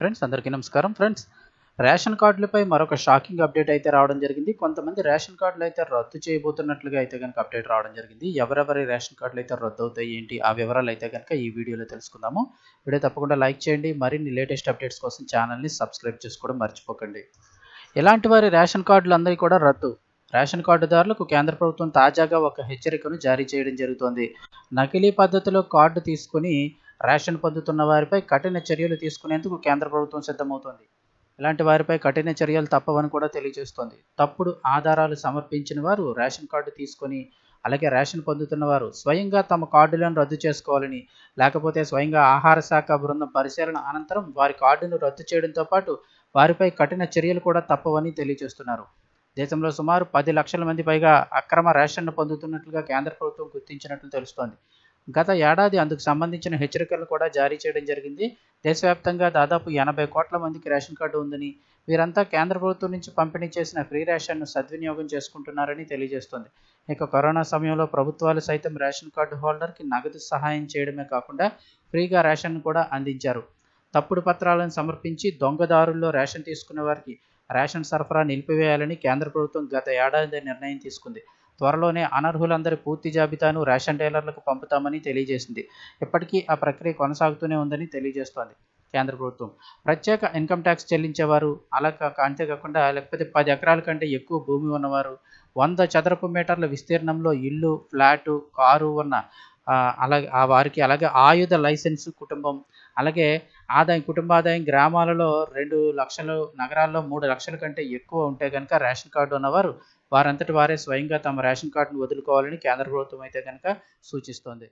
Friends అందరికీ నమస్కారం. Friends ration కార్డులపై మరొక షాకింగ్ అప్డేట్ అయితే రావడం జరిగింది. కొంతమంది రేషన్ కార్డులు అయితే రద్దు చేయబోతున్నట్లుగా అయితే కనుక అప్డేట్ రావడం జరిగింది. ఎవరెవరి రేషన్ కార్డులు అయితే రద్దు అవుతాయి ఏంటి? ఆ వివరాలు అయితే కనుక ఈ వీడియోలో తెలుసుకుందాము. వీడియో తప్పకుండా లైక్ చేయండి. మరిన్ని లేటెస్ట్ అప్డేట్స్ కోసం ఛానల్ని సబ్స్క్రైబ్ చేసుకోవడం మర్చిపోకండి. ఇలాంటి వారి రేషన్ కార్డులు అందరికీ కూడా రద్దు. రేషన్ కార్డుదారులకు కేంద్ర ప్రభుత్వం తాజాగా ఒక హెచ్చరికను జారీ చేయడం జరుగుతోంది. నకిలీ పద్ధతిలో కార్డు తీసుకుని రేషన్ పొందుతున్న వారిపై కఠిన చర్యలు తీసుకునేందుకు కేంద్ర ప్రభుత్వం సిద్ధమవుతోంది. ఇలాంటి వారిపై కఠిన చర్యలు తప్పవని కూడా తెలియజేస్తోంది. తప్పుడు ఆధారాలు సమర్పించిన వారు రేషన్ కార్డు తీసుకొని అలాగే రేషన్ పొందుతున్న వారు స్వయంగా తమ కార్డులను రద్దు చేసుకోవాలని లేకపోతే స్వయంగా ఆహార శాఖ బృందం పరిశీలన అనంతరం వారి కార్డును రద్దు చేయడంతో పాటు వారిపై కఠిన చర్యలు కూడా తప్పవని తెలియజేస్తున్నారు. దేశంలో సుమారు పది లక్షల మంది పైగా అక్రమ రేషన్ను పొందుతున్నట్లుగా కేంద్ర ప్రభుత్వం గుర్తించినట్లు తెలుస్తోంది. గత ఏడాది అందుకు సంబంధించిన హెచ్చరికలు కూడా జారీ చేయడం జరిగింది. దేశవ్యాప్తంగా దాదాపు ఎనభై కోట్ల మందికి రేషన్ కార్డు ఉందని వీరంతా కేంద్ర ప్రభుత్వం నుంచి పంపిణీ చేసిన ఫ్రీ రేషన్ను సద్వినియోగం చేసుకుంటున్నారని తెలియజేస్తోంది. ఇక కరోనా సమయంలో ప్రభుత్వాలు సైతం రేషన్ కార్డు హోల్డర్కి నగదు సహాయం చేయడమే కాకుండా ఫ్రీగా రేషన్ కూడా అందించారు. తప్పుడు పత్రాలను సమర్పించి దొంగదారుల్లో రేషన్ తీసుకునే వారికి రేషన్ సరఫరా నిలిపివేయాలని కేంద్ర ప్రభుత్వం గత ఏడాది నిర్ణయం తీసుకుంది. త్వరలోనే అనర్హులందరి పూర్తి జాబితాను రేషన్ డీలర్లకు పంపుతామని తెలియజేసింది. ఇప్పటికీ ఆ ప్రక్రియ కొనసాగుతూనే ఉందని తెలియజేస్తోంది. కేంద్ర ప్రభుత్వం. ప్రత్యేక ఇన్కమ్ ట్యాక్స్ చెల్లించేవారు అలా అంతేకాకుండా లేకపోతే పది ఎకరాల కంటే ఎక్కువ భూమి ఉన్నవారు వంద చదరపు మీటర్ల విస్తీర్ణంలో ఇల్లు ఫ్లాటు కారు ఉన్న అలాగే ఆ వారికి అలాగే ఆయుధ లైసెన్స్ కుటుంబం అలాగే ఆదాయం కుటుంబ ఆదాయం గ్రామాలలో రెండు లక్షలు నగరాల్లో మూడు లక్షల కంటే ఎక్కువ ఉంటే కనుక రేషన్ కార్డు ఉన్నవారు వారంతటి వారే స్వయంగా తమ రేషన్ కార్డును వదులుకోవాలని కేంద్ర ప్రభుత్వం అయితే కనుక సూచిస్తోంది.